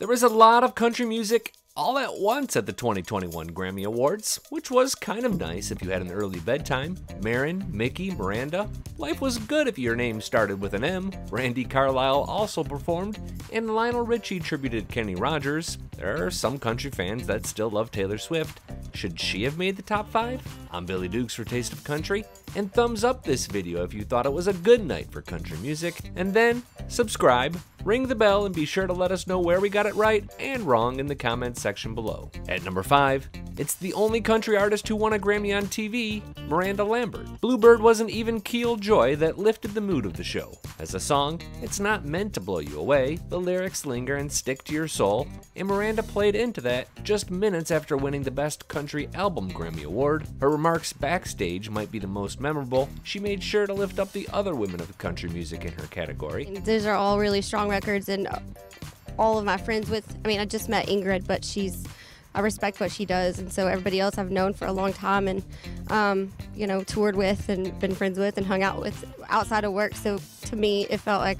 There was a lot of country music all at once at the 2021 Grammy Awards, which was kind of nice if you had an early bedtime. Maren, Mickey, Miranda. Life was good if your name started with an M. Brandi Carlile also performed, and Lionel Richie tributed Kenny Rogers. There are some country fans that still love Taylor Swift. Should she have made the top 5? I'm Billy Dukes for Taste of Country, and thumbs up this video if you thought it was a good night for country music, and then subscribe, ring the bell, and be sure to let us know where we got it right and wrong in the comments section below. At number 5, it's the only country artist who won a Grammy on TV, Miranda Lambert. Bluebird was an even keel joy that lifted the mood of the show. As a song, it's not meant to blow you away, the lyrics linger and stick to your soul, and Miranda played into that just minutes after winning the Best Country Album Grammy Award. Her remarks backstage might be the most memorable. She made sure to lift up the other women of country music in her category. These are all really strong records, and all of my friends with, I mean, I just met Ingrid, but she's I respect what she does, and so everybody else I've known for a long time, and um, you know, toured with and been friends with and hung out with outside of work. So to me, it felt like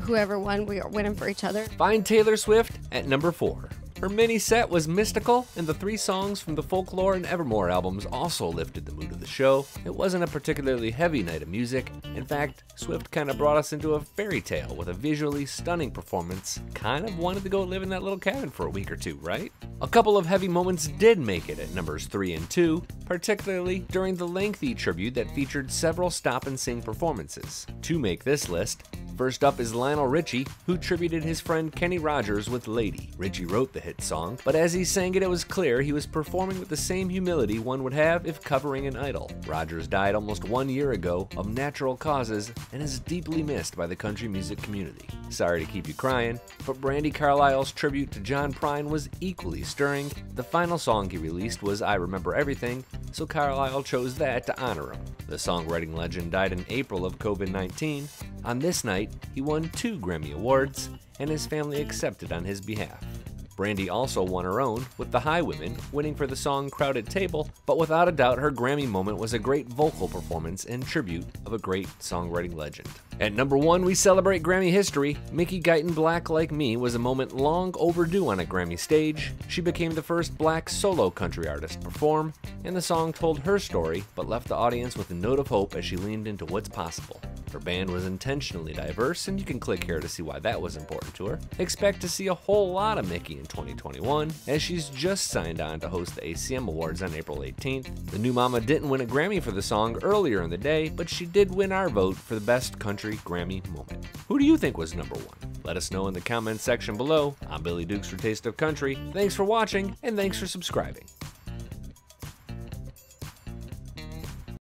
whoever won, we were winning for each other. Find Taylor Swift at number four. Her mini set was mystical, and the three songs from the Folklore and Evermore albums also lifted the mood of the show. It wasn't a particularly heavy night of music. In fact, Swift kind of brought us into a fairy tale with a visually stunning performance. Kind of wanted to go live in that little cabin for a week or two, right? A couple of heavy moments did make it at numbers 3 and 2, particularly during the lengthy tribute that featured several stop and sing performances. To make this list, First up is Lionel Richie, who tributed his friend Kenny Rogers with Lady. Richie wrote the hit song, but as he sang it, it was clear he was performing with the same humility one would have if covering an idol. Rogers died almost one year ago of natural causes and is deeply missed by the country music community. Sorry to keep you crying, but Brandi Carlile's tribute to John Prine was equally stirring. The final song he released was I Remember Everything, so Carlile chose that to honor him. The songwriting legend died in April of COVID 19. On this night, he won two Grammy Awards, and his family accepted on his behalf. Brandi also won her own, with The Highwomen winning for the song Crowded Table, but without a doubt her Grammy moment was a great vocal performance and tribute of a great songwriting legend. At number one, we celebrate Grammy history. Mickey Guyton Black Like Me was a moment long overdue on a Grammy stage. She became the first black solo country artist to perform, and the song told her story but left the audience with a note of hope as she leaned into what's possible. Her band was intentionally diverse, and you can click here to see why that was important to her. Expect to see a whole lot of Mickey in 2021, as she's just signed on to host the ACM Awards on April 18th. The new mama didn't win a Grammy for the song earlier in the day, but she did win our vote for the best country Grammy moment. Who do you think was number one? Let us know in the comments section below. I'm Billy Dukes for Taste of Country. Thanks for watching, and thanks for subscribing.